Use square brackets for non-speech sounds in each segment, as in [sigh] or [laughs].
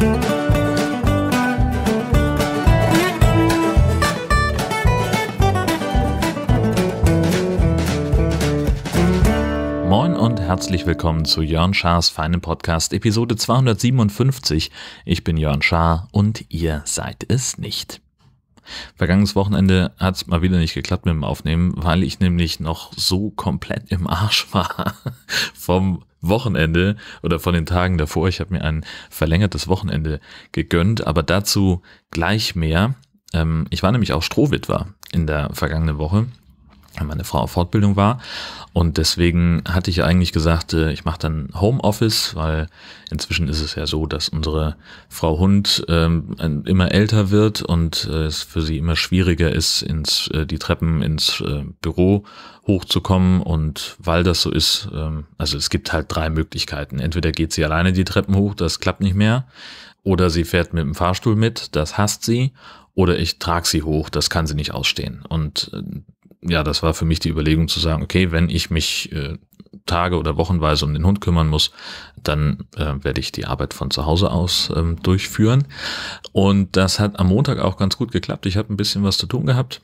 Moin und herzlich willkommen zu Jörn Schars feinem Podcast Episode 257. Ich bin Jörn Schaar und ihr seid es nicht. Vergangenes Wochenende hat es mal wieder nicht geklappt mit dem Aufnehmen, weil ich nämlich noch so komplett im Arsch war [laughs] vom Wochenende oder von den Tagen davor. Ich habe mir ein verlängertes Wochenende gegönnt, aber dazu gleich mehr. Ähm, ich war nämlich auch Strohwitwer in der vergangenen Woche meine Frau auf Fortbildung war. Und deswegen hatte ich eigentlich gesagt, äh, ich mache dann Homeoffice, weil inzwischen ist es ja so, dass unsere Frau Hund ähm, immer älter wird und äh, es für sie immer schwieriger ist, ins, äh, die Treppen ins äh, Büro hochzukommen. Und weil das so ist, ähm, also es gibt halt drei Möglichkeiten. Entweder geht sie alleine die Treppen hoch, das klappt nicht mehr. Oder sie fährt mit dem Fahrstuhl mit, das hasst sie. Oder ich trage sie hoch, das kann sie nicht ausstehen. Und äh, ja, das war für mich die Überlegung zu sagen, okay, wenn ich mich äh, Tage oder Wochenweise um den Hund kümmern muss, dann äh, werde ich die Arbeit von zu Hause aus ähm, durchführen. Und das hat am Montag auch ganz gut geklappt. Ich habe ein bisschen was zu tun gehabt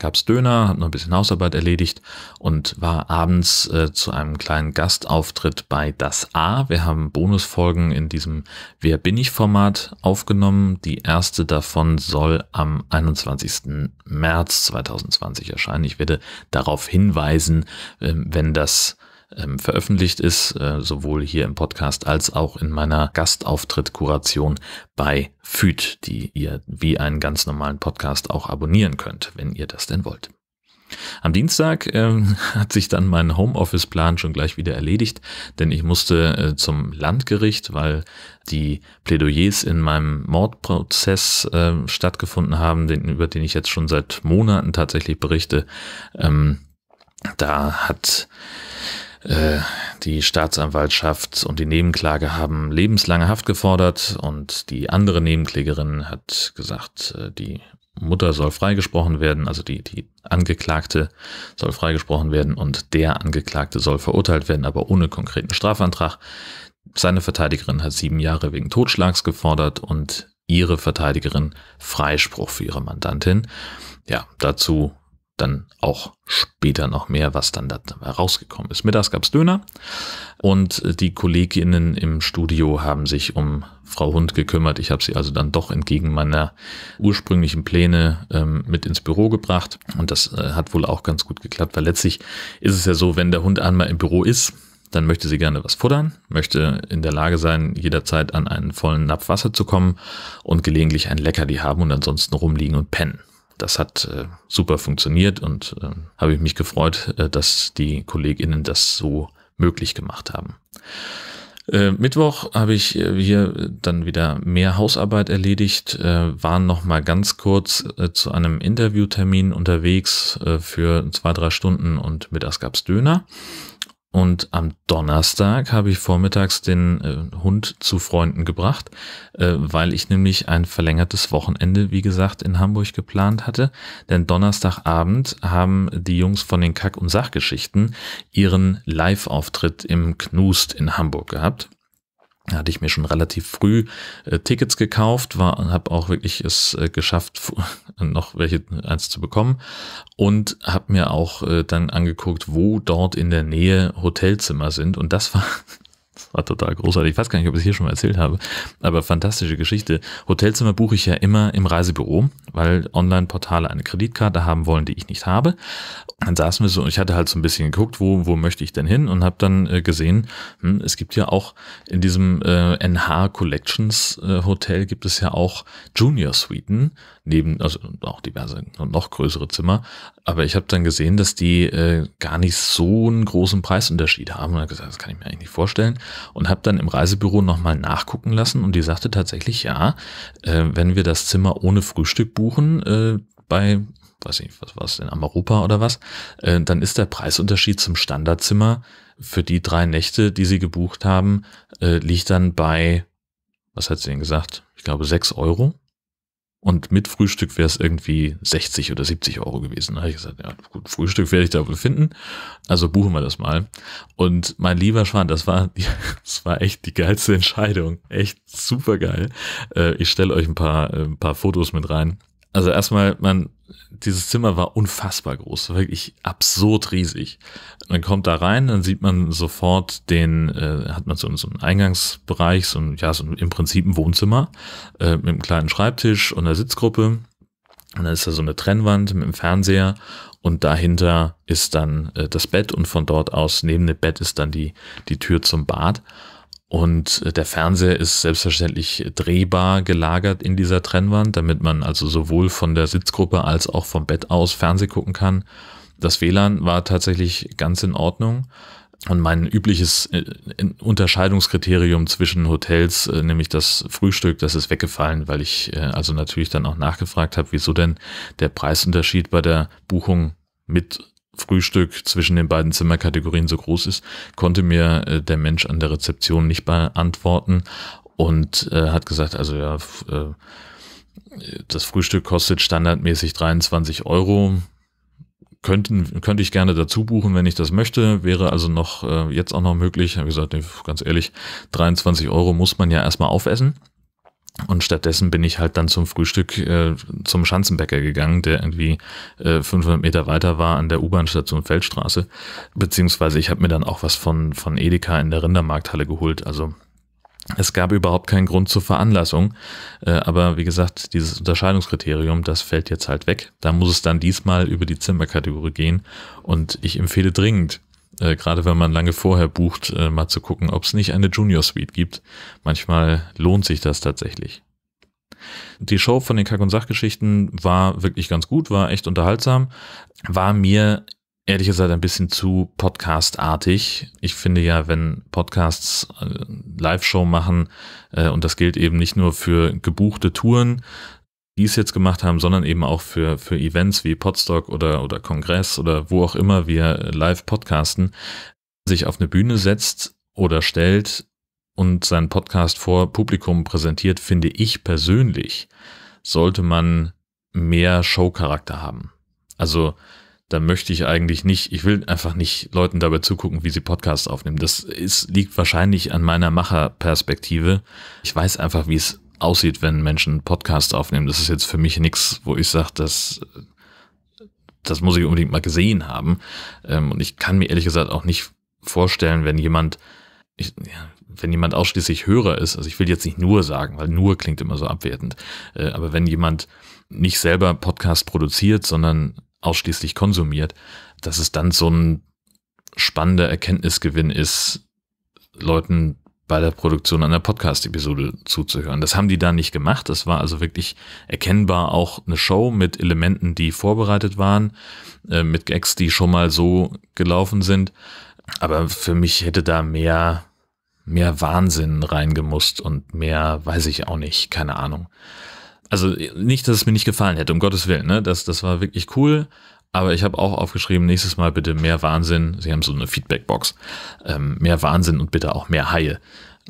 gab's Döner, hat noch ein bisschen Hausarbeit erledigt und war abends äh, zu einem kleinen Gastauftritt bei Das A. Wir haben Bonusfolgen in diesem Wer bin ich Format aufgenommen. Die erste davon soll am 21. März 2020 erscheinen. Ich werde darauf hinweisen, äh, wenn das ähm, veröffentlicht ist, äh, sowohl hier im Podcast als auch in meiner Gastauftritt-Kuration bei FÜD, die ihr wie einen ganz normalen Podcast auch abonnieren könnt, wenn ihr das denn wollt. Am Dienstag äh, [laughs] hat sich dann mein Homeoffice-Plan schon gleich wieder erledigt, denn ich musste äh, zum Landgericht, weil die Plädoyers in meinem Mordprozess äh, stattgefunden haben, den, über den ich jetzt schon seit Monaten tatsächlich berichte. Ähm, da hat die Staatsanwaltschaft und die Nebenklage haben lebenslange Haft gefordert und die andere Nebenklägerin hat gesagt, äh, die Mutter soll freigesprochen werden, also die, die Angeklagte soll freigesprochen werden und der Angeklagte soll verurteilt werden, aber ohne konkreten Strafantrag. Seine Verteidigerin hat sieben Jahre wegen Totschlags gefordert und ihre Verteidigerin Freispruch für ihre Mandantin. Ja, dazu dann auch später noch mehr, was dann da rausgekommen ist. Mittags gab's Döner und die Kolleginnen im Studio haben sich um Frau Hund gekümmert. Ich habe sie also dann doch entgegen meiner ursprünglichen Pläne ähm, mit ins Büro gebracht und das äh, hat wohl auch ganz gut geklappt, weil letztlich ist es ja so, wenn der Hund einmal im Büro ist, dann möchte sie gerne was futtern, möchte in der Lage sein, jederzeit an einen vollen Napf Wasser zu kommen und gelegentlich ein Leckerli haben und ansonsten rumliegen und pennen. Das hat äh, super funktioniert und äh, habe ich mich gefreut, äh, dass die KollegInnen das so möglich gemacht haben. Äh, Mittwoch habe ich äh, hier dann wieder mehr Hausarbeit erledigt, äh, waren noch mal ganz kurz zu einem Interviewtermin unterwegs für zwei, drei Stunden und mittags gab's Döner. Und am Donnerstag habe ich vormittags den äh, Hund zu Freunden gebracht, äh, weil ich nämlich ein verlängertes Wochenende, wie gesagt, in Hamburg geplant hatte. Denn Donnerstagabend haben die Jungs von den Kack- und Sachgeschichten ihren Live-Auftritt im Knust in Hamburg gehabt. Hatte ich mir schon relativ früh äh, Tickets gekauft, war habe auch wirklich es äh, geschafft, [laughs] noch welche eins zu bekommen und habe mir auch äh, dann angeguckt, wo dort in der Nähe Hotelzimmer sind und das war war total großartig. Ich weiß gar nicht, ob ich es hier schon mal erzählt habe, aber fantastische Geschichte. Hotelzimmer buche ich ja immer im Reisebüro, weil Online-Portale eine Kreditkarte haben wollen, die ich nicht habe. Dann saßen wir so und ich hatte halt so ein bisschen geguckt, wo, wo möchte ich denn hin und habe dann äh, gesehen, hm, es gibt ja auch in diesem äh, NH Collections äh, Hotel gibt es ja auch Junior Suiten, neben, also auch diverse noch größere Zimmer. Aber ich habe dann gesehen, dass die äh, gar nicht so einen großen Preisunterschied haben und habe gesagt, das kann ich mir eigentlich nicht vorstellen und habe dann im Reisebüro nochmal nachgucken lassen und die sagte tatsächlich, ja, äh, wenn wir das Zimmer ohne Frühstück buchen, äh, bei weiß ich, was war es denn, Amaropa oder was, äh, dann ist der Preisunterschied zum Standardzimmer für die drei Nächte, die sie gebucht haben, äh, liegt dann bei, was hat sie denn gesagt? Ich glaube sechs Euro und mit Frühstück wäre es irgendwie 60 oder 70 Euro gewesen. Da habe ich gesagt, ja gut, Frühstück werde ich da wohl finden, also buchen wir das mal. Und mein lieber Schwan, das war, [laughs] das war echt die geilste Entscheidung, echt super geil. Äh, ich stelle euch ein paar, äh, ein paar Fotos mit rein. Also erstmal, man, dieses Zimmer war unfassbar groß, wirklich absurd riesig. Man kommt da rein, dann sieht man sofort den, äh, hat man so, so einen Eingangsbereich, so ein, ja, so im Prinzip ein Wohnzimmer äh, mit einem kleinen Schreibtisch und einer Sitzgruppe. Und dann ist da so eine Trennwand mit dem Fernseher und dahinter ist dann äh, das Bett und von dort aus neben dem Bett ist dann die, die Tür zum Bad. Und äh, der Fernseher ist selbstverständlich drehbar gelagert in dieser Trennwand, damit man also sowohl von der Sitzgruppe als auch vom Bett aus Fernseh gucken kann. Das WLAN war tatsächlich ganz in Ordnung. Und mein übliches äh, Unterscheidungskriterium zwischen Hotels, äh, nämlich das Frühstück, das ist weggefallen, weil ich also natürlich dann auch nachgefragt habe, wieso denn der Preisunterschied bei der Buchung mit Frühstück zwischen den beiden Zimmerkategorien so groß ist, konnte mir äh, der Mensch an der Rezeption nicht beantworten und äh, hat gesagt, also ja, äh, das Frühstück kostet standardmäßig 23 Euro. Könnten, könnte ich gerne dazu buchen, wenn ich das möchte. Wäre also noch äh, jetzt auch noch möglich. Ich habe gesagt, nee, ganz ehrlich, 23 Euro muss man ja erstmal aufessen. Und stattdessen bin ich halt dann zum Frühstück äh, zum Schanzenbäcker gegangen, der irgendwie äh, 500 Meter weiter war an der U-Bahn-Station Feldstraße. Beziehungsweise ich habe mir dann auch was von, von Edeka in der Rindermarkthalle geholt. Also es gab überhaupt keinen Grund zur Veranlassung. Äh, aber wie gesagt, dieses Unterscheidungskriterium, das fällt jetzt halt weg. Da muss es dann diesmal über die Zimmerkategorie gehen. Und ich empfehle dringend, äh, gerade wenn man lange vorher bucht, äh, mal zu gucken, ob es nicht eine Junior Suite gibt. Manchmal lohnt sich das tatsächlich. Die Show von den Kack- und Sachgeschichten war wirklich ganz gut, war echt unterhaltsam, war mir ehrlich gesagt ein bisschen zu Podcast-artig. Ich finde ja, wenn Podcasts äh, Live-Show machen, äh, und das gilt eben nicht nur für gebuchte Touren, die es jetzt gemacht haben, sondern eben auch für, für Events wie Podstock oder, oder Kongress oder wo auch immer wir live podcasten, sich auf eine Bühne setzt oder stellt und seinen Podcast vor Publikum präsentiert, finde ich persönlich, sollte man mehr Showcharakter haben. Also da möchte ich eigentlich nicht, ich will einfach nicht Leuten dabei zugucken, wie sie Podcasts aufnehmen. Das ist, liegt wahrscheinlich an meiner Macherperspektive. Ich weiß einfach, wie es aussieht, wenn Menschen Podcasts aufnehmen. Das ist jetzt für mich nichts, wo ich sage, das, das muss ich unbedingt mal gesehen haben. Ähm, und ich kann mir ehrlich gesagt auch nicht vorstellen, wenn jemand, ich, ja, wenn jemand ausschließlich Hörer ist, also ich will jetzt nicht nur sagen, weil nur klingt immer so abwertend, äh, aber wenn jemand nicht selber Podcast produziert, sondern ausschließlich konsumiert, dass es dann so ein spannender Erkenntnisgewinn ist, Leuten bei der Produktion einer Podcast-Episode zuzuhören. Das haben die da nicht gemacht. Das war also wirklich erkennbar auch eine Show mit Elementen, die vorbereitet waren, äh, mit Gags, die schon mal so gelaufen sind. Aber für mich hätte da mehr, mehr Wahnsinn reingemusst und mehr, weiß ich auch nicht, keine Ahnung. Also nicht, dass es mir nicht gefallen hätte, um Gottes Willen, ne? Das, das war wirklich cool. Aber ich habe auch aufgeschrieben, nächstes Mal bitte mehr Wahnsinn. Sie haben so eine Feedbackbox. Ähm, mehr Wahnsinn und bitte auch mehr Haie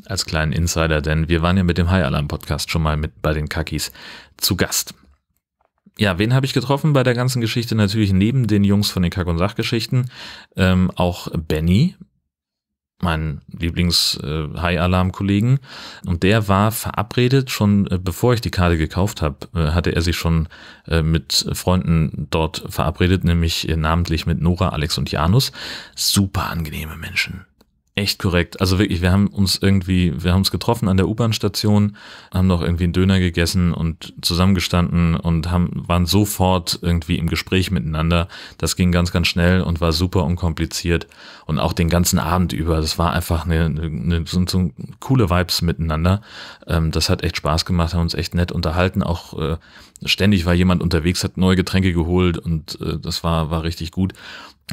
als kleinen Insider, denn wir waren ja mit dem High Alarm Podcast schon mal mit bei den Kakis zu Gast. Ja, wen habe ich getroffen bei der ganzen Geschichte? Natürlich neben den Jungs von den Kack- und Sachgeschichten ähm, auch Benny, mein Lieblings-High-Alarm-Kollegen. Äh, und der war verabredet, schon äh, bevor ich die Karte gekauft habe, äh, hatte er sich schon mit Freunden dort verabredet, nämlich namentlich mit Nora, Alex und Janus. Super angenehme Menschen echt korrekt. Also wirklich, wir haben uns irgendwie, wir haben uns getroffen an der U-Bahn-Station, haben noch irgendwie einen Döner gegessen und zusammengestanden und haben, waren sofort irgendwie im Gespräch miteinander. Das ging ganz, ganz schnell und war super unkompliziert. Und auch den ganzen Abend über, das war einfach eine, eine so, so coole Vibes miteinander. Ähm, das hat echt Spaß gemacht, haben uns echt nett unterhalten. Auch äh, ständig war jemand unterwegs, hat neue Getränke geholt und äh, das war, war richtig gut.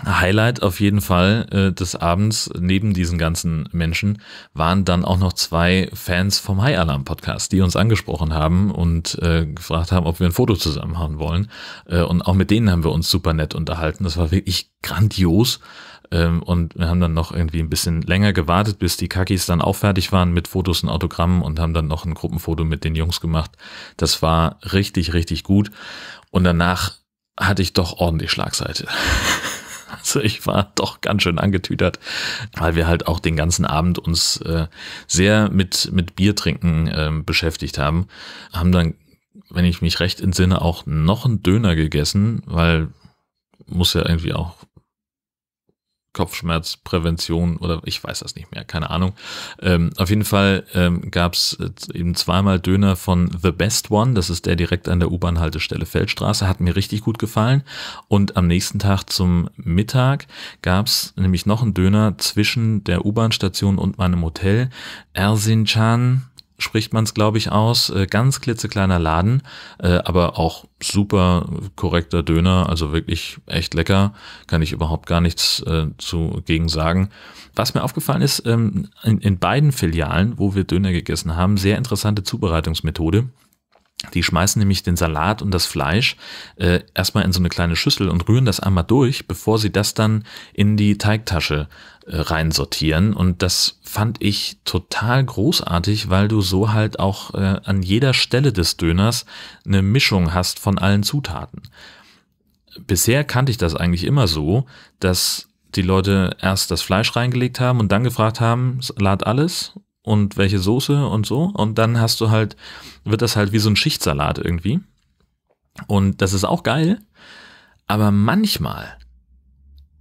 Highlight auf jeden Fall äh, des Abends neben diesen ganzen Menschen waren dann auch noch zwei Fans vom High Alarm Podcast, die uns angesprochen haben und äh, gefragt haben, ob wir ein Foto zusammen haben wollen. Äh, und auch mit denen haben wir uns super nett unterhalten. Das war wirklich grandios. Ähm, und wir haben dann noch irgendwie ein bisschen länger gewartet, bis die Kakis dann auch fertig waren mit Fotos und Autogrammen und haben dann noch ein Gruppenfoto mit den Jungs gemacht. Das war richtig, richtig gut. Und danach hatte ich doch ordentlich Schlagseite. [laughs] Also ich war doch ganz schön angetütert, weil wir halt auch den ganzen Abend uns äh, sehr mit, mit Biertrinken äh, beschäftigt haben. Haben dann, wenn ich mich recht entsinne, auch noch einen Döner gegessen, weil muss ja irgendwie auch Kopfschmerzprävention oder ich weiß das nicht mehr, keine Ahnung. Ähm, auf jeden Fall ähm, gab es eben zweimal Döner von The Best One, das ist der direkt an der U-Bahn-Haltestelle Feldstraße, hat mir richtig gut gefallen. Und am nächsten Tag zum Mittag gab es nämlich noch einen Döner zwischen der U-Bahn-Station und meinem Hotel. Erzincan spricht man es, glaube ich, aus. Äh, ganz klitzekleiner Laden, äh, aber auch super korrekter Döner, also wirklich echt lecker, kann ich überhaupt gar nichts äh, zu gegen sagen. Was mir aufgefallen ist, ähm, in, in beiden Filialen, wo wir Döner gegessen haben, sehr interessante Zubereitungsmethode. Die schmeißen nämlich den Salat und das Fleisch äh, erstmal in so eine kleine Schüssel und rühren das einmal durch, bevor sie das dann in die Teigtasche äh, reinsortieren. Und das fand ich total großartig, weil du so halt auch äh, an jeder Stelle des Döners eine Mischung hast von allen Zutaten. Bisher kannte ich das eigentlich immer so, dass die Leute erst das Fleisch reingelegt haben und dann gefragt haben, Salat alles und welche Soße und so. Und dann hast du halt, wird das halt wie so ein Schichtsalat irgendwie. Und das ist auch geil. Aber manchmal,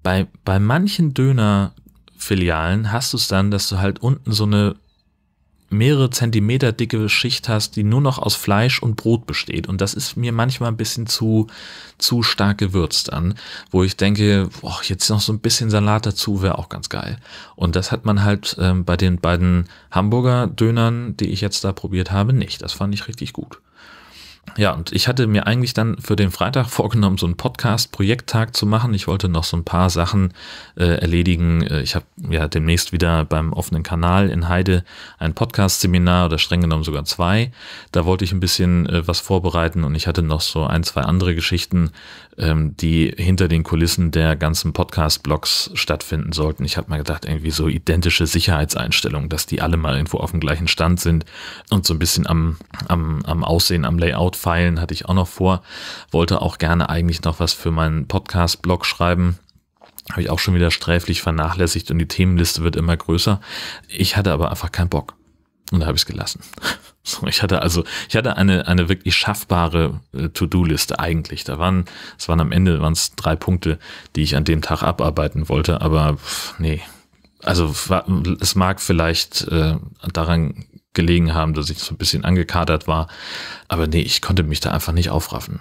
bei, bei manchen Dönerfilialen hast du es dann, dass du halt unten so eine mehrere Zentimeter dicke Schicht hast, die nur noch aus Fleisch und Brot besteht. Und das ist mir manchmal ein bisschen zu, zu stark gewürzt an, wo ich denke, boah, jetzt noch so ein bisschen Salat dazu wäre auch ganz geil. Und das hat man halt ähm, bei den beiden Hamburger Dönern, die ich jetzt da probiert habe, nicht. Das fand ich richtig gut. Ja, und ich hatte mir eigentlich dann für den Freitag [laughs] vorgenommen, so einen Podcast-Projekttag zu machen. Ich wollte noch so ein paar Sachen äh, erledigen. Äh, ich habe ja demnächst wieder beim offenen Kanal in Heide ein Podcast-Seminar oder streng genommen sogar zwei. Da wollte ich ein bisschen äh, was vorbereiten und ich hatte noch so ein, zwei andere Geschichten, ähm, die hinter den Kulissen der ganzen Podcast-Blogs stattfinden sollten. Ich habe mal gedacht, irgendwie so identische Sicherheitseinstellungen, dass die alle mal irgendwo auf dem gleichen Stand sind und so ein bisschen am, am, am Aussehen, am Layout feilen hatte ich auch noch vor. Wollte auch gerne eigentlich noch was für meinen Podcast-Blog schreiben. Habe ich auch schon wieder sträflich vernachlässigt und die Themenliste wird immer größer. Ich hatte aber einfach keinen Bock. Und da habe ich es gelassen. [laughs] So, ich hatte also, ich hatte eine, eine wirklich schaffbare äh, To-Do-Liste eigentlich. Da waren, es waren am Ende waren es drei Punkte, die ich an dem Tag abarbeiten wollte, aber pff, nee. Also es mag vielleicht äh, daran gelegen haben, dass ich so ein bisschen angekadert war, aber nee, ich konnte mich da einfach nicht aufraffen.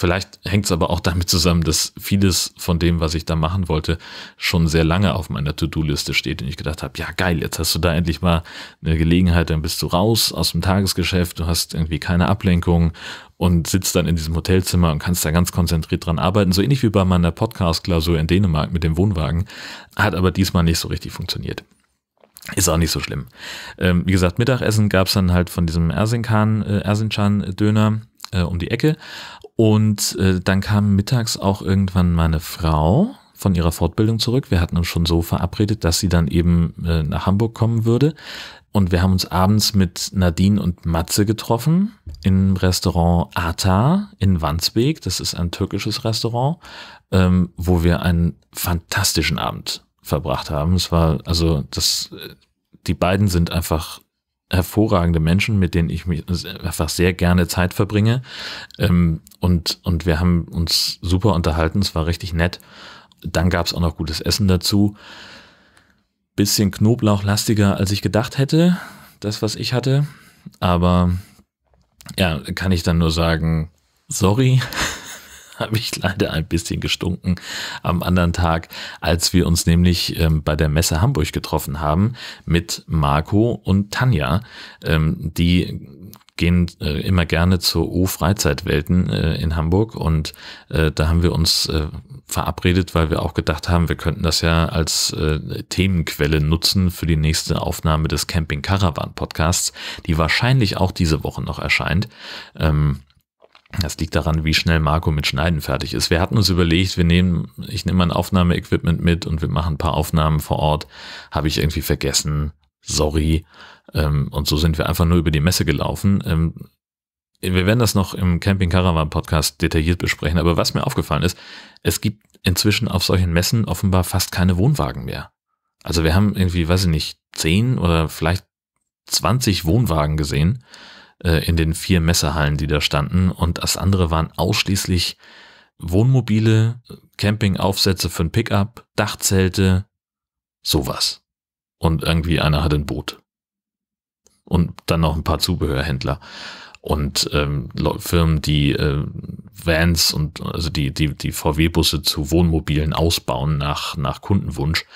Vielleicht hängt es aber auch damit zusammen, dass vieles von dem, was ich da machen wollte, schon sehr lange auf meiner To-Do-Liste steht und ich gedacht habe, ja geil, jetzt hast du da endlich mal eine Gelegenheit, dann bist du raus aus dem Tagesgeschäft, du hast irgendwie keine Ablenkung und sitzt dann in diesem Hotelzimmer und kannst da ganz konzentriert dran arbeiten, so ähnlich wie bei meiner Podcast-Klausur in Dänemark mit dem Wohnwagen, hat aber diesmal nicht so richtig funktioniert. Ist auch nicht so schlimm. Ähm, wie gesagt, Mittagessen gab's dann halt von diesem Erzincan, äh, Erzincan-Döner äh, um die Ecke und äh, dann kam mittags auch irgendwann meine Frau von ihrer Fortbildung zurück. Wir hatten uns schon so verabredet, dass sie dann eben äh, nach Hamburg kommen würde. Und wir haben uns abends mit Nadine und Matze getroffen im Restaurant Ata in Wandsbek. Das ist ein türkisches Restaurant, ähm, wo wir einen fantastischen Abend verbracht haben. Es war also das, die beiden sind einfach hervorragende Menschen, mit denen ich mich einfach sehr gerne Zeit verbringe. Ähm, und, und wir haben uns super unterhalten, es war richtig nett. Dann gab es auch noch gutes Essen dazu. Bisschen Knoblauchlastiger, als ich gedacht hätte, das, was ich hatte. Aber ja, kann ich dann nur sagen, sorry. [laughs] habe ich leider ein bisschen gestunken am anderen Tag, als wir uns nämlich ähm, bei der Messe Hamburg getroffen haben mit Marco und Tanja. Ähm, die gehen äh, immer gerne zur O-Freizeitwelten äh, in Hamburg und äh, da haben wir uns äh, verabredet, weil wir auch gedacht haben, wir könnten das ja als äh, Themenquelle nutzen für die nächste Aufnahme des Camping Caravan Podcasts, die wahrscheinlich auch diese Woche noch erscheint. Ähm, Das liegt daran, wie schnell Marco mit Schneiden fertig ist. Wir hatten uns überlegt, wir nehmen, ich nehme mein Aufnahmeequipment mit und wir machen ein paar Aufnahmen vor Ort. Habe ich irgendwie vergessen. Sorry. Ähm, und so sind wir einfach nur über die Messe gelaufen. Ähm, wir werden das noch im Camping Caravan Podcast detailliert besprechen. Aber was mir aufgefallen ist, es gibt inzwischen auf solchen Messen offenbar fast keine Wohnwagen mehr. Also wir haben irgendwie, weiß ich nicht, zehn oder vielleicht 20 Wohnwagen gesehen äh, in den vier Messehallen, die da standen. Und das andere waren ausschließlich Wohnmobile, Campingaufsätze für ein Pickup, Dachzelte, sowas. Und irgendwie einer hat ein Boot. Und dann noch ein paar Zubehörhändler und ähm, Firmen, die äh, Vans und also die die die VW-Busse zu Wohnmobilen ausbauen nach nach Kundenwunsch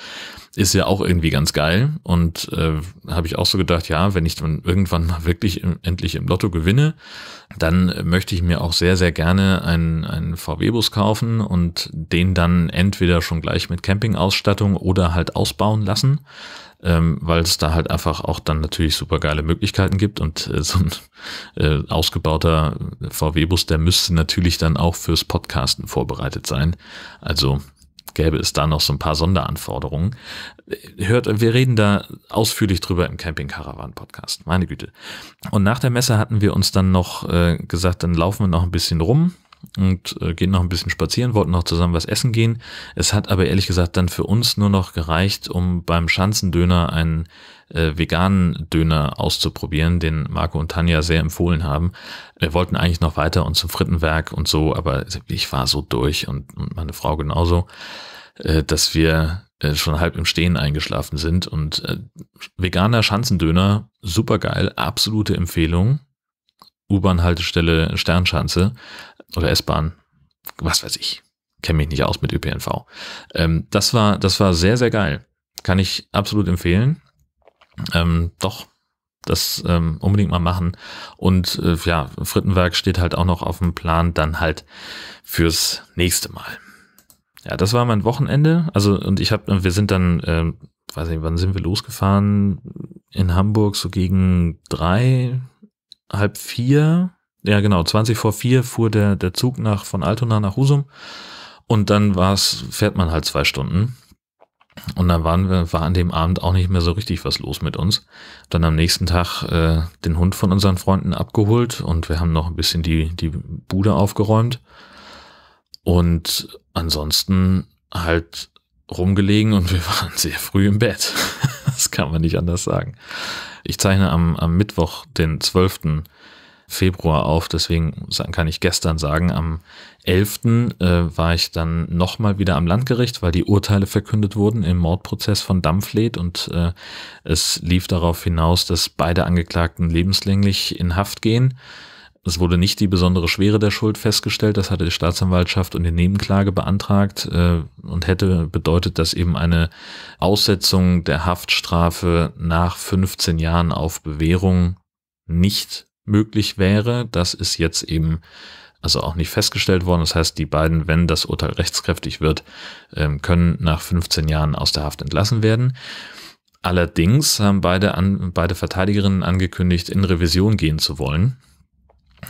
ist ja auch irgendwie ganz geil. Und äh, habe ich auch so gedacht, ja, wenn ich dann irgendwann mal wirklich im, endlich im Lotto gewinne, dann möchte ich mir auch sehr sehr gerne einen einen VW-Bus kaufen und den dann entweder schon gleich mit Campingausstattung oder halt ausbauen lassen ähm, weil es da halt einfach auch dann natürlich super geile Möglichkeiten gibt und äh, so ein äh, ausgebauter VW-Bus, der müsste natürlich dann auch fürs Podcasten vorbereitet sein. Also gäbe es da noch so ein paar Sonderanforderungen. Hört, wir reden da ausführlich drüber im Camping Caravan Podcast. Meine Güte. Und nach der Messe hatten wir uns dann noch äh, gesagt, dann laufen wir noch ein bisschen rum und äh, gehen noch ein bisschen spazieren, wollten noch zusammen was essen gehen. Es hat aber ehrlich gesagt dann für uns nur noch gereicht, um beim Schanzendöner einen äh, veganen Döner auszuprobieren, den Marco und Tanja sehr empfohlen haben. Wir wollten eigentlich noch weiter und zum Frittenwerk und so, aber ich war so durch und, und meine Frau genauso, äh, dass wir äh, schon halb im Stehen eingeschlafen sind und äh, veganer Schanzendöner, super geil, absolute Empfehlung. U-Bahn-Haltestelle Sternschanze oder S-Bahn, was weiß ich, kenne mich nicht aus mit ÖPNV. Ähm, das war, das war sehr, sehr geil. Kann ich absolut empfehlen. Ähm, doch, das ähm, unbedingt mal machen. Und äh, ja, Frittenwerk steht halt auch noch auf dem Plan, dann halt fürs nächste Mal. Ja, das war mein Wochenende. Also, und ich habe, wir sind dann, äh, weiß nicht, wann sind wir losgefahren? In Hamburg so gegen drei, halb vier ja genau, 20 vor vier fuhr der, der Zug nach, von Altona nach Husum und dann war's, fährt man halt zwei Stunden. Und dann waren wir, war an dem Abend auch nicht mehr so richtig was los mit uns. Dann am nächsten Tag äh, den Hund von unseren Freunden abgeholt und wir haben noch ein bisschen die, die Bude aufgeräumt. Und ansonsten halt rumgelegen und [laughs] wir waren sehr früh im Bett. das kann man nicht anders sagen. Ich zeichne am, am Mittwoch, den 12. Februar auf, deswegen kann ich gestern sagen, am 11. Äh, war ich dann nochmal wieder am Landgericht, weil die Urteile verkündet wurden im Mordprozess von Dampfled und äh, es lief darauf hinaus, dass beide Angeklagten lebenslänglich in Haft gehen. Es wurde nicht die besondere Schwere der Schuld festgestellt, das hatte die Staatsanwaltschaft und die Nebenklage beantragt äh, und hätte bedeutet, dass eben eine Aussetzung der Haftstrafe nach 15 Jahren auf Bewährung nicht möglich wäre. Das ist jetzt eben also auch nicht festgestellt worden. Das heißt, die beiden, wenn das Urteil rechtskräftig wird, ähm, können nach 15 Jahren aus der Haft entlassen werden. Allerdings haben beide, an, beide Verteidigerinnen angekündigt, in Revision gehen zu wollen.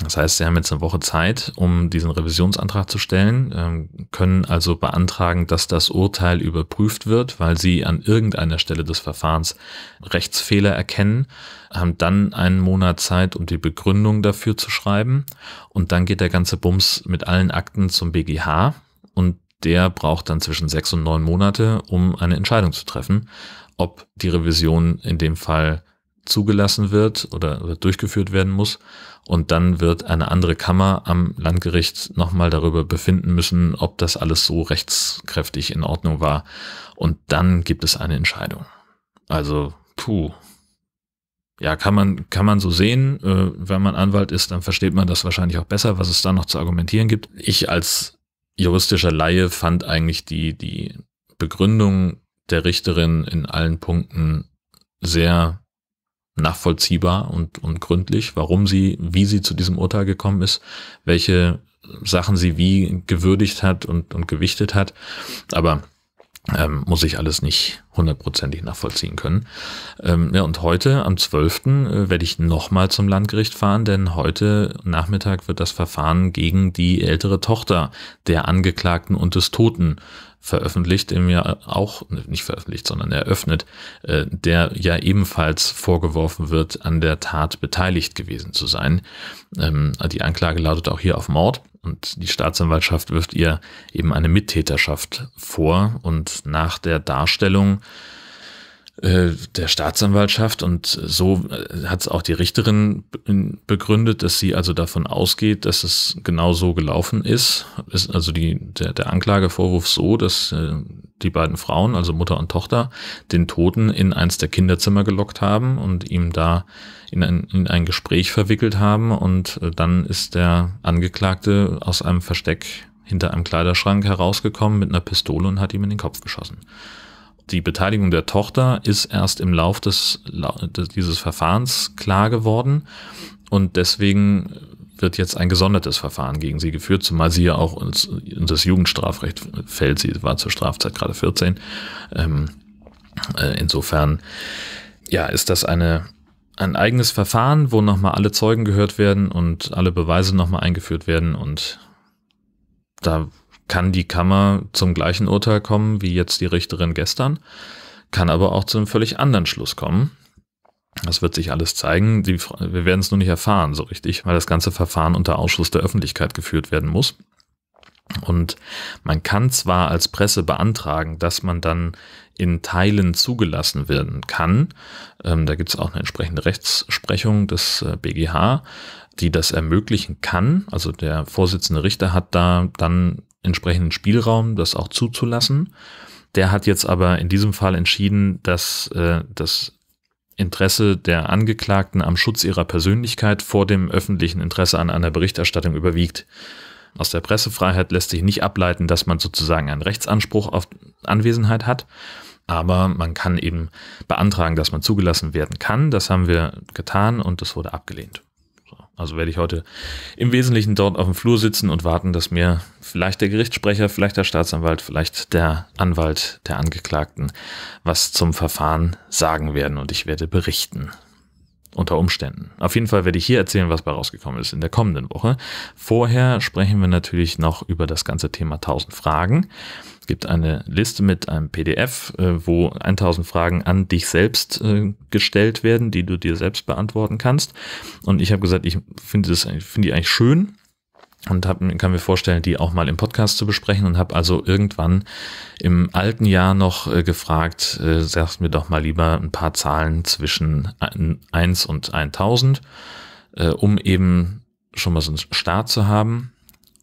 Das heißt, sie haben jetzt eine Woche Zeit, um diesen Revisionsantrag zu stellen, ähm, können also beantragen, dass das Urteil überprüft wird, weil sie an irgendeiner Stelle des Verfahrens Rechtsfehler erkennen, haben dann einen Monat Zeit, um die Begründung dafür zu schreiben. Und dann geht der ganze Bums mit allen Akten zum BGH und der braucht dann zwischen sechs und neun Monate, um eine Entscheidung zu treffen, ob die Revision in dem Fall zugelassen wird oder durchgeführt werden muss. Und dann wird eine andere Kammer am Landgericht nochmal darüber befinden müssen, ob das alles so rechtskräftig in Ordnung war. Und dann gibt es eine Entscheidung. Also, puh. Ja, kann man, kann man so sehen. Äh, wenn man Anwalt ist, dann versteht man das wahrscheinlich auch besser, was es da noch zu argumentieren gibt. Ich als juristischer Laie fand eigentlich die, die Begründung der Richterin in allen Punkten sehr nachvollziehbar und, und gründlich, warum sie, wie sie zu diesem Urteil gekommen ist, welche Sachen sie wie gewürdigt hat und, und gewichtet hat. Aber ähm, muss ich alles nicht hundertprozentig nachvollziehen können. Ähm, ja, und heute am 12. Äh, werde ich nochmal zum Landgericht fahren, denn heute Nachmittag wird das Verfahren gegen die ältere Tochter der Angeklagten und des Toten veröffentlicht, dem ja auch, nicht veröffentlicht, sondern eröffnet, äh, der ja ebenfalls vorgeworfen wird, an der Tat beteiligt gewesen zu sein. Ähm, die Anklage lautet auch hier auf Mord und die Staatsanwaltschaft wirft ihr eben eine Mittäterschaft vor und nach der Darstellung der Staatsanwaltschaft und so äh, hat es auch die Richterin begründet, dass sie also davon ausgeht, dass es genau so gelaufen ist. Ist also die, der, der Anklagevorwurf so, dass äh, die beiden Frauen, also Mutter und Tochter, den Toten in eins der Kinderzimmer gelockt haben und ihm da in ein, in ein Gespräch verwickelt haben und dann ist der Angeklagte aus einem Versteck hinter einem Kleiderschrank herausgekommen mit einer Pistole und hat ihm in den Kopf geschossen die Beteiligung der Tochter ist erst im Lauf des, dieses Verfahrens klar geworden und deswegen wird jetzt ein gesondertes Verfahren gegen sie geführt, zumal sie ja auch ins, in das Jugendstrafrecht fällt. Sie war zur Strafzeit gerade 14. Ähm, äh, insofern, ja, ist das eine, ein eigenes Verfahren, wo nochmal alle Zeugen gehört werden und alle Beweise nochmal eingeführt werden und da kann die Kammer zum gleichen Urteil kommen wie jetzt die Richterin gestern, kann aber auch zu einem völlig anderen Schluss kommen. Das wird sich alles zeigen. Die, wir werden es nur nicht erfahren, so richtig, weil das ganze Verfahren unter Ausschluss der Öffentlichkeit geführt werden muss. Und man kann zwar als Presse beantragen, dass man dann in Teilen zugelassen werden kann. Ähm, da gibt es auch eine entsprechende Rechtsprechung des äh, BGH, die das ermöglichen kann. Also der Vorsitzende Richter hat da dann entsprechenden Spielraum, das auch zuzulassen. Der hat jetzt aber in diesem Fall entschieden, dass äh, das Interesse der Angeklagten am Schutz ihrer Persönlichkeit vor dem öffentlichen Interesse an einer Berichterstattung überwiegt. Aus der Pressefreiheit lässt sich nicht ableiten, dass man sozusagen einen Rechtsanspruch auf Anwesenheit hat, aber man kann eben beantragen, dass man zugelassen werden kann. Das haben wir getan und das wurde abgelehnt. Also werde ich heute im Wesentlichen dort auf dem Flur sitzen und warten, dass mir vielleicht der Gerichtssprecher, vielleicht der Staatsanwalt, vielleicht der Anwalt der Angeklagten was zum Verfahren sagen werden und ich werde berichten. Unter Umständen. Auf jeden Fall werde ich hier erzählen, was bei rausgekommen ist in der kommenden Woche. Vorher sprechen wir natürlich noch über das ganze Thema 1000 Fragen. Es gibt eine Liste mit einem PDF, äh, wo 1000 Fragen an dich selbst äh, gestellt werden, die du dir selbst beantworten kannst. Und ich habe gesagt, ich finde das finde ich eigentlich schön und hab, kann mir vorstellen, die auch mal im Podcast zu besprechen und habe also irgendwann im alten Jahr noch äh, gefragt, äh, sagst mir doch mal lieber ein paar Zahlen zwischen 1 und 1000, äh, um eben schon mal so einen Start zu haben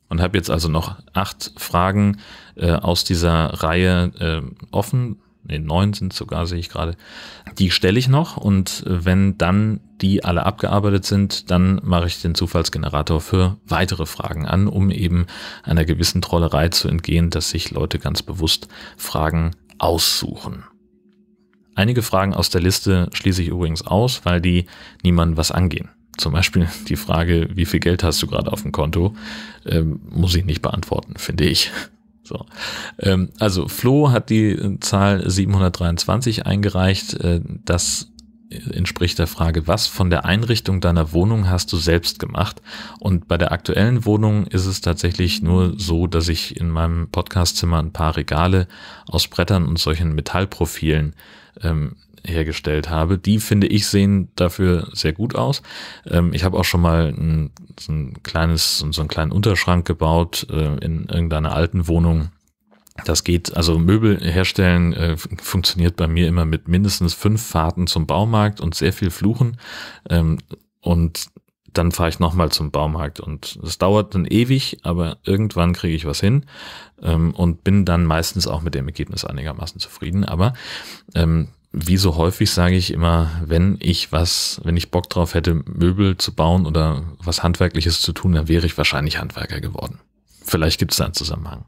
und habe jetzt also noch acht Fragen äh, aus dieser Reihe äh, offen. Ne, neun sind sogar, sehe ich gerade. Die stelle ich noch und äh, wenn dann die alle abgearbeitet sind, dann mache ich den Zufallsgenerator für weitere Fragen an, um eben einer gewissen Trollerei zu entgehen, dass sich Leute ganz bewusst Fragen aussuchen. Einige Fragen aus der Liste schließe ich übrigens aus, weil die niemandem was angehen. Zum Beispiel die Frage, wie viel Geld hast du gerade auf dem Konto, ähm, muss ich nicht beantworten, finde ich. So. Ähm, also Flo hat die Zahl 723 eingereicht. Äh, das entspricht der Frage, was von der Einrichtung deiner Wohnung hast du selbst gemacht? Und bei der aktuellen Wohnung ist es tatsächlich nur so, dass ich in meinem Podcastzimmer ein paar Regale aus Brettern und solchen Metallprofilen ähm, hergestellt habe. Die finde ich sehen dafür sehr gut aus. Ähm, ich habe auch schon mal ein, so ein kleines, so einen kleinen Unterschrank gebaut äh, in irgendeiner alten Wohnung. Das geht, also Möbel herstellen äh, funktioniert bei mir immer mit mindestens fünf Fahrten zum Baumarkt und sehr viel Fluchen. Ähm, und dann fahre ich nochmal zum Baumarkt und es dauert dann ewig, aber irgendwann kriege ich was hin ähm, und bin dann meistens auch mit dem Ergebnis einigermaßen zufrieden. Aber ähm, wie so häufig sage ich immer, wenn ich was, wenn ich Bock drauf hätte, Möbel zu bauen oder was Handwerkliches zu tun, dann wäre ich wahrscheinlich Handwerker geworden. Vielleicht gibt es da einen Zusammenhang.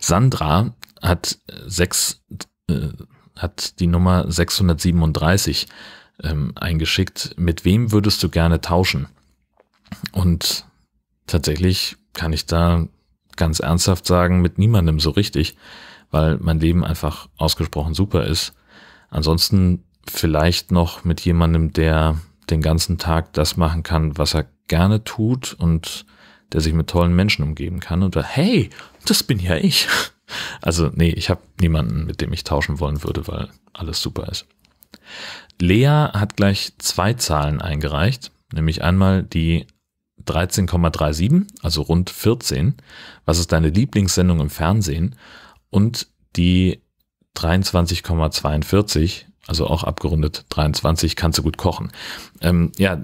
Sandra hat sechs, äh, hat die Nummer 637 ähm, eingeschickt. Mit wem würdest du gerne tauschen? Und tatsächlich kann ich da ganz ernsthaft sagen, mit niemandem so richtig weil mein Leben einfach ausgesprochen super ist. Ansonsten vielleicht noch mit jemandem, der den ganzen Tag das machen kann, was er gerne tut und der sich mit tollen Menschen umgeben kann und da, hey, das bin ja ich. [laughs] Also nee, ich habe niemanden, mit dem ich tauschen wollen würde, weil alles super ist. Lea hat gleich zwei Zahlen eingereicht, nämlich einmal die 13,37, also rund 14. Was ist deine Lieblingssendung im Fernsehen? Und die 23,42, also auch abgerundet 23, kannst du gut kochen. Ähm, ja,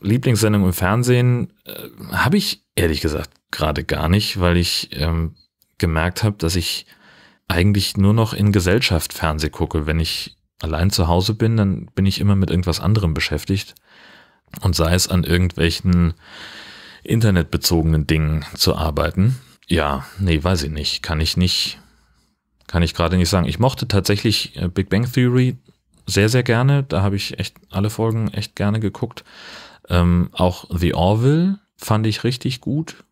Lieblingssendung im Fernsehen äh, habe ich ehrlich gesagt gerade gar nicht, weil ich ähm, gemerkt habe, dass ich eigentlich nur noch in Gesellschaft Fernseh gucke. Wenn ich allein zu Hause bin, dann bin ich immer mit irgendwas anderem beschäftigt. Und sei es an irgendwelchen internetbezogenen Dingen zu arbeiten. Ja, nee, weiß ich nicht. Kann ich nicht, kann ich gerade nicht sagen. Ich mochte tatsächlich äh, Big Bang Theory sehr, sehr gerne. Da habe ich echt alle Folgen echt gerne geguckt. Ähm, auch The Orville fand ich richtig gut.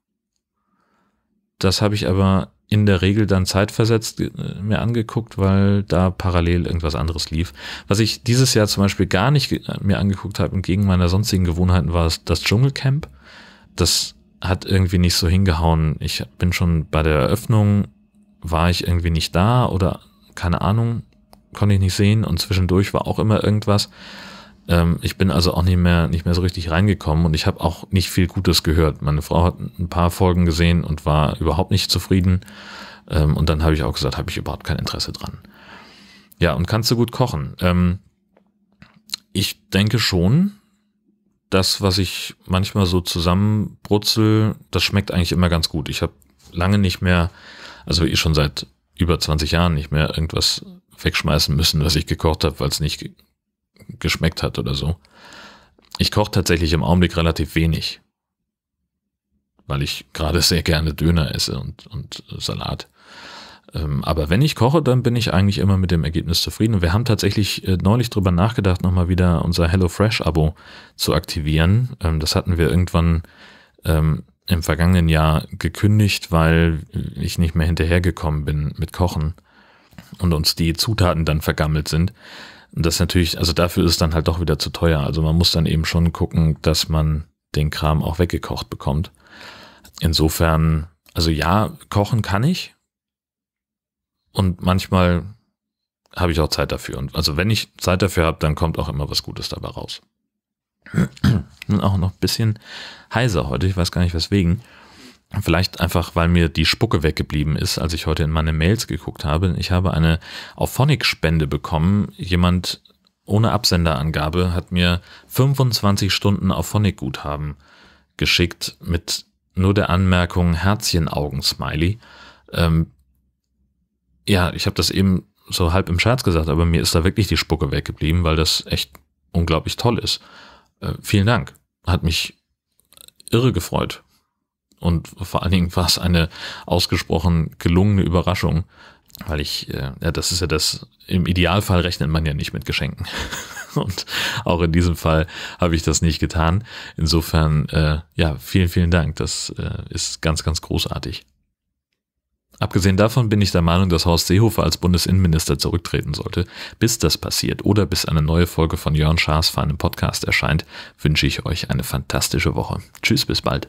Das habe ich aber in der Regel dann zeitversetzt äh, mir angeguckt, weil da parallel irgendwas anderes lief. Was ich dieses Jahr zum Beispiel gar nicht mir angeguckt habe, entgegen meiner sonstigen Gewohnheiten, war das Dschungelcamp. Das hat irgendwie nicht so hingehauen. Ich bin schon bei der Eröffnung, war ich irgendwie nicht da oder keine Ahnung, konnte ich nicht sehen und zwischendurch war auch immer irgendwas. Ähm, ich bin also auch nicht mehr, nicht mehr so richtig reingekommen und ich habe auch nicht viel Gutes gehört. Meine Frau hat ein paar Folgen gesehen und war überhaupt nicht zufrieden. Ähm, und dann habe ich auch gesagt, habe ich überhaupt kein Interesse dran. Ja, und kannst du gut kochen? Ähm, ich denke schon, das, was ich manchmal so zusammenbrutzel, das schmeckt eigentlich immer ganz gut. Ich habe lange nicht mehr, also ich schon seit über 20 Jahren nicht mehr irgendwas wegschmeißen müssen, was ich gekocht habe, weil es nicht geschmeckt hat oder so. Ich koche tatsächlich im Augenblick relativ wenig, weil ich gerade sehr gerne Döner esse und, und Salat. Ähm, aber wenn ich koche, dann bin ich eigentlich immer mit dem Ergebnis zufrieden. Wir haben tatsächlich äh, neulich drüber nachgedacht, nochmal wieder unser HelloFresh-Abo zu aktivieren. Ähm, das hatten wir irgendwann ähm, im vergangenen Jahr gekündigt, weil ich nicht mehr hinterhergekommen bin mit Kochen und uns die Zutaten dann vergammelt sind. Das natürlich, also dafür ist es dann halt doch wieder zu teuer. Also man muss dann eben schon gucken, dass man den Kram auch weggekocht bekommt. Insofern, also ja, kochen kann ich. Und manchmal habe ich auch Zeit dafür. Und also wenn ich Zeit dafür habe, dann kommt auch immer was Gutes dabei raus. Und auch noch ein bisschen heiser heute, ich weiß gar nicht weswegen. Vielleicht einfach, weil mir die Spucke weggeblieben ist, als ich heute in meine Mails geguckt habe. Ich habe eine Auphonic-Spende bekommen. Jemand ohne Absenderangabe hat mir 25 Stunden Auphonic-Guthaben geschickt mit nur der Anmerkung Herzchenaugen-Smiley. Ähm, ja, ich habe das eben so halb im Scherz gesagt, aber mir ist da wirklich die Spucke weggeblieben, weil das echt unglaublich toll ist. Äh, vielen Dank. Hat mich irre gefreut. Und vor allen Dingen war es eine ausgesprochen gelungene Überraschung, weil ich, äh, ja, das ist ja das, im Idealfall rechnet man ja nicht mit Geschenken. [laughs] Und auch in diesem Fall habe ich das nicht getan. Insofern, äh, ja, vielen, vielen Dank. Das äh, ist ganz, ganz großartig. Abgesehen davon bin ich der Meinung, dass Horst Seehofer als Bundesinnenminister zurücktreten sollte. Bis das passiert oder bis eine neue Folge von Jörn Schaas für einen Podcast erscheint, wünsche ich euch eine fantastische Woche. Tschüss, bis bald.